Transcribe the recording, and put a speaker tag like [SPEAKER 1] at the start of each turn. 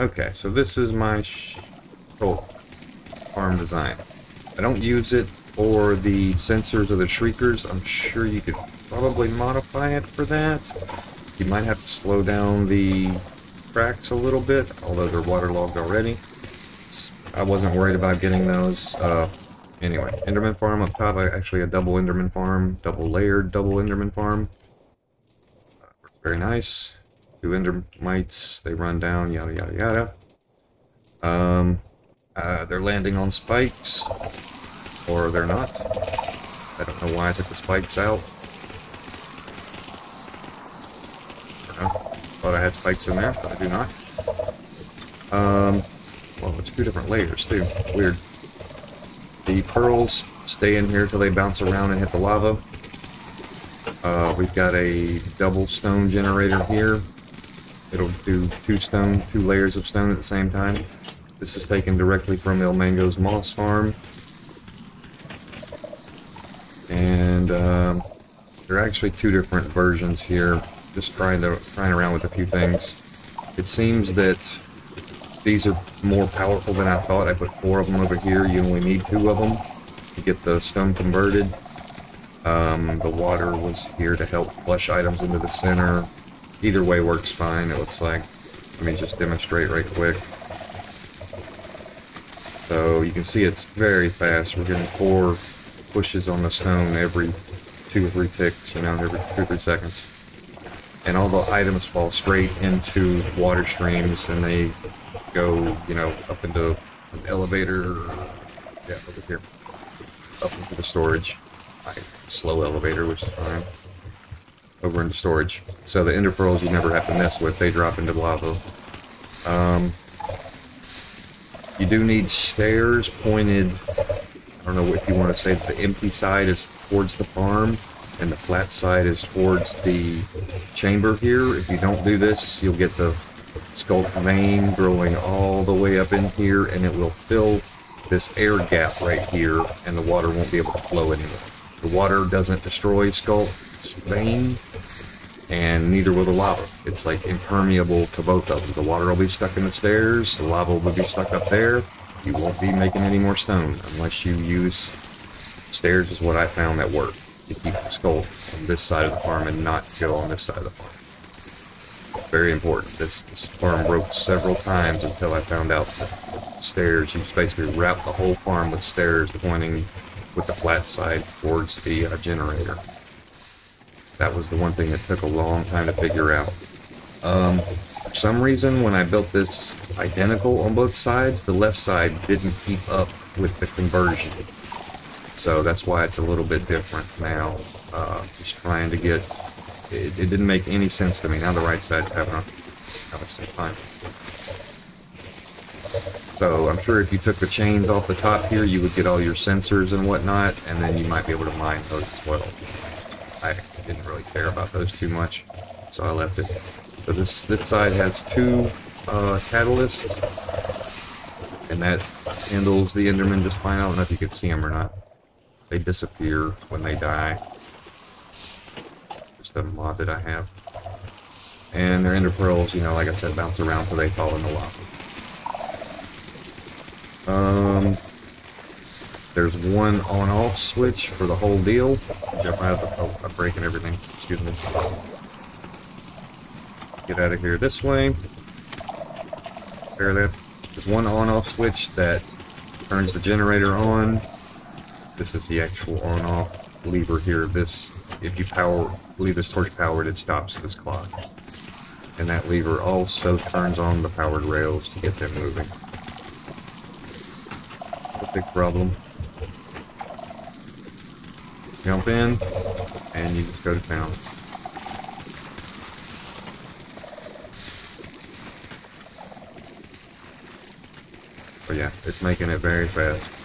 [SPEAKER 1] Okay, so this is my oh, farm design. I don't use it for the sensors or the shriekers. I'm sure you could probably modify it for that. You might have to slow down the cracks a little bit, although they're waterlogged already. I wasn't worried about getting those. Uh, anyway, Enderman farm up top, actually a double Enderman farm, double layered double Enderman farm. Uh, very nice. Two Endermites, they run down, yada yada yada. Um, uh, they're landing on spikes, or they're not. I don't know why I took the spikes out. I thought I had spikes in there, but I do not. Um, well, it's two different layers, too. Weird. The pearls stay in here till they bounce around and hit the lava. Uh, we've got a double stone generator here. It'll do two stone, two layers of stone at the same time. This is taken directly from ilmango's Moss Farm. And um, there are actually two different versions here. Just trying to trying around with a few things. It seems that these are more powerful than I thought. I put four of them over here. You only need two of them to get the stone converted. Um, the water was here to help flush items into the center. Either way works fine, it looks like. Let me just demonstrate right quick. So you can see it's very fast. We're getting four pushes on the stone every two or three ticks, you know, every two or three seconds. And all the items fall straight into water streams and they go, you know, up into an elevator. Yeah, over here. Up into the storage. slow elevator, which is fine. Over into storage. So the ender pearls you never have to mess with. They drop into lava. Um, you do need stairs pointed. I don't know if you want to say the empty side is towards the farm and the flat side is towards the chamber here. If you don't do this, you'll get the Sculk vein growing all the way up in here, and it will fill this air gap right here, and the water won't be able to flow anymore. The water doesn't destroy Sculk's vein, and neither will the lava. It's like impermeable to both of them. The water will be stuck in the stairs, the lava will be stuck up there. You won't be making any more stone unless you use stairs is what I found that work to keep the sculk on this side of the farm and not go on this side of the farm. Very important. This, this farm broke several times until I found out that stairs, you just basically wrap the whole farm with stairs pointing with the flat side towards the uh, generator. That was the one thing that took a long time to figure out. Um, for some reason, when I built this identical on both sides, the left side didn't keep up with the conversion. So that's why it's a little bit different now. Uh, just trying to get it, it, didn't make any sense to me. Now the right side's having a, having some time. So I'm sure if you took the chains off the top here, you would get all your sensors and whatnot, and then you might be able to mine those as well. I didn't really care about those too much, so I left it. So this this side has two uh, catalysts, and that handles the Enderman just fine. I don't know if you can see them or not. They disappear when they die just a mod that I have. And their ender pearls, you know, like I said, bounce around till they fall in the lava. Um, there's one on-off switch for the whole deal. Jump out the, oh, I'm breaking everything. Excuse me. Get out of here this way. There, there. There's one on-off switch that turns the generator on. This is the actual on-off lever here. This, if you power leave this torch powered, it stops this clock. And that lever also turns on the powered rails to get them moving. Big problem. Jump in, and you just go to town. But yeah, it's making it very fast.